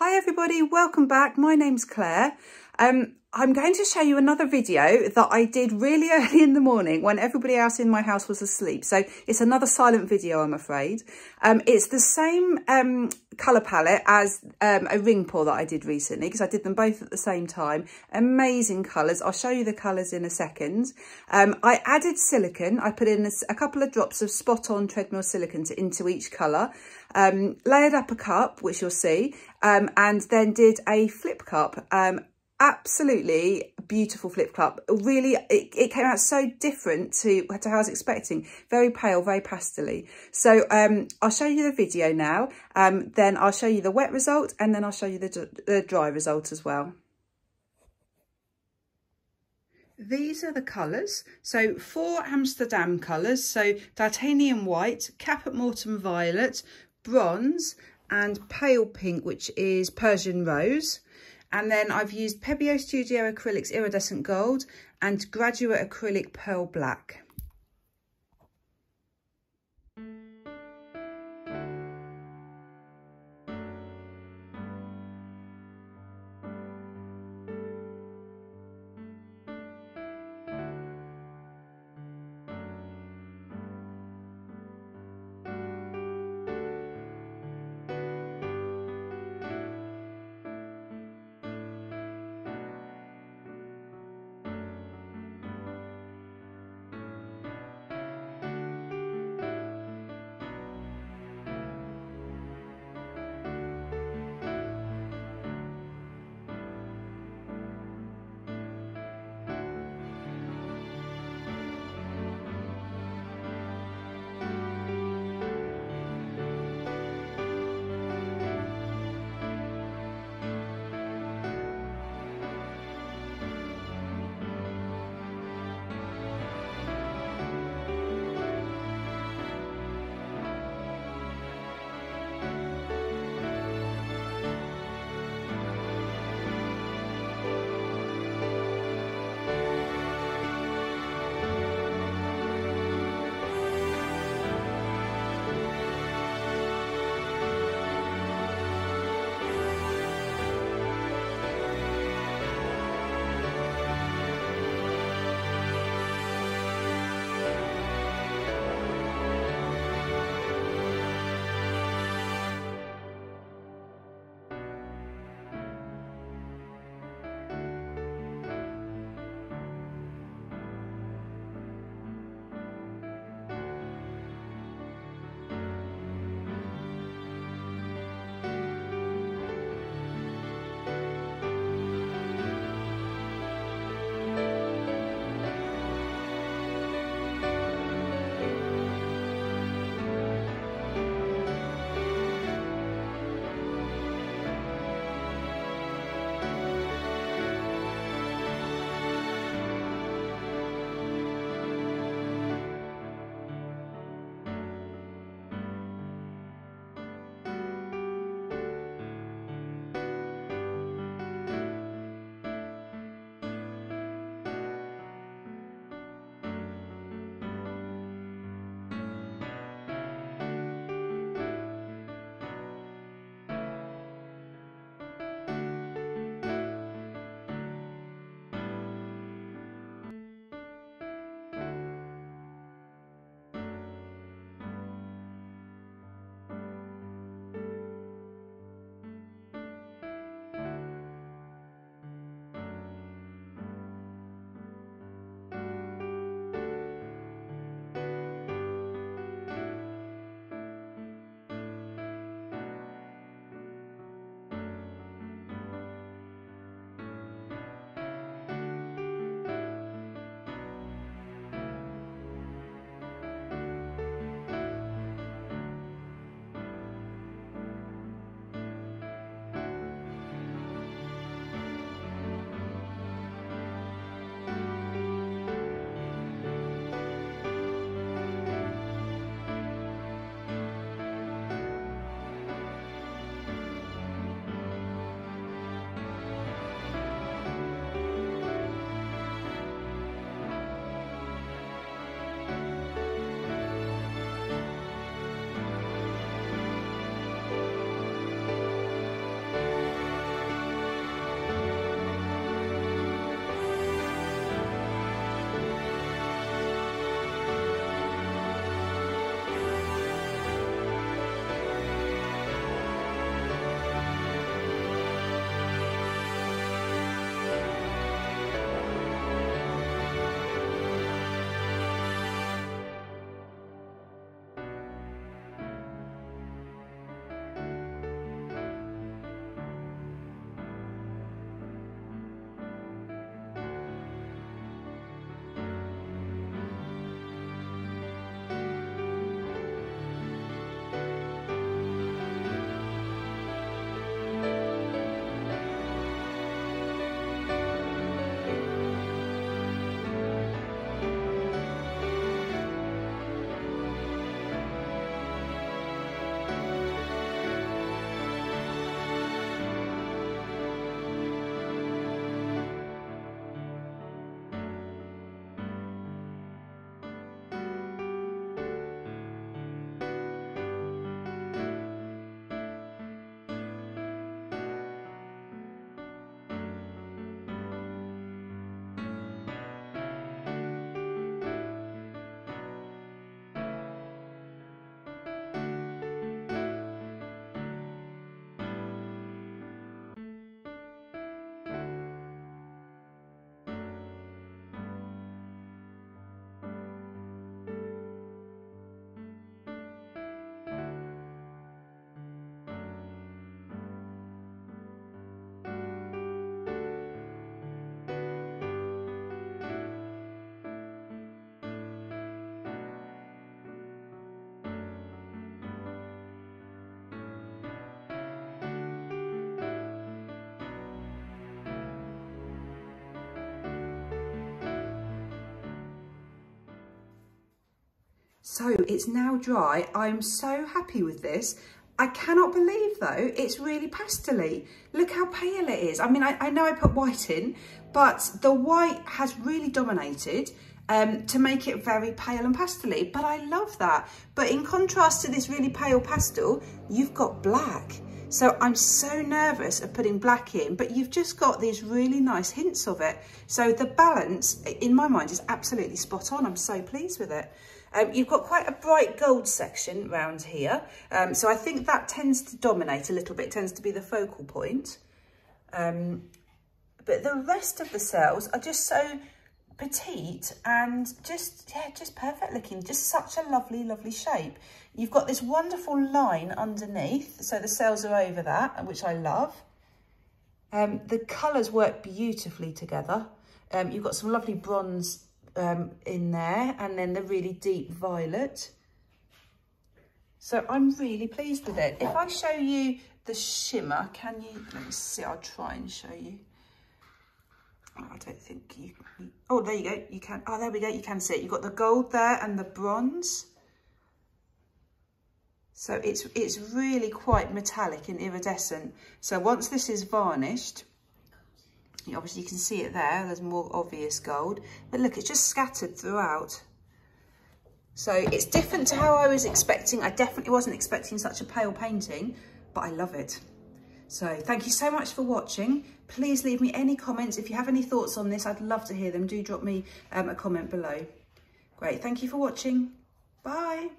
Hi everybody, welcome back. My name's Claire. Um, I'm going to show you another video that I did really early in the morning when everybody else in my house was asleep. So it's another silent video, I'm afraid. Um, it's the same um, colour palette as um, a ring pour that I did recently because I did them both at the same time. Amazing colours. I'll show you the colours in a second. Um, I added silicone. I put in a, a, couple of drops of spot on treadmill silicone to, into each colour. Um, layered up a cup, which you'll see, um, and then did a flip cup. Absolutely beautiful flip flop Really, it, it, came out so different to, to how I was expecting. Very pale, very pastely. So um, I'll show you the video now. Um, then I'll show you the wet result and then I'll show you the, the dry result as well. These are the colours. So four Amsterdam colours. So titanium white, Caput Mortuum violet, bronze and pale pink, which is Persian rose. And then I've used Pebeo Studio Acrylics Iridescent Gold and Graduate Acrylic Pearl Black. So it's now dry. I'm so happy with this. I cannot believe though, it's really pastely. Look how pale it is. I mean, I, I know I put white in, but the white has really dominated um, to make it very pale and pastely, but I love that. But in contrast to this really pale pastel, you've got black. So I'm so nervous of putting black in, but you've just got these really nice hints of it. So the balance, in my mind, is absolutely spot on. I'm so pleased with it. Um, you've got quite a bright gold section around here. Um, so I think that tends to dominate a little bit, tends to be the focal point. Um, but the rest of the cells are just so petite and just, yeah, just perfect looking. Just such a lovely, lovely shape. You've got this wonderful line underneath. So the cells are over that, which I love. Um, the colours work beautifully together. Um, you've got some lovely bronze um, in there and then the really deep violet. So I'm really pleased with it. If I show you the shimmer, can you, let me see, I'll try and show you. I don't think you, oh, there you go, you can, oh, there we go, you can see it. You've got the gold there and the bronze. So it's, it's really quite metallic and iridescent. So once this is varnished, Obviously you can see it there, there's more obvious gold. But look, it's just scattered throughout. So it's different to how I was expecting. I definitely wasn't expecting such a pale painting, but I love it. So thank you so much for watching. Please leave me any comments. If you have any thoughts on this, I'd love to hear them. Do drop me um, a comment below. Great, thank you for watching. Bye.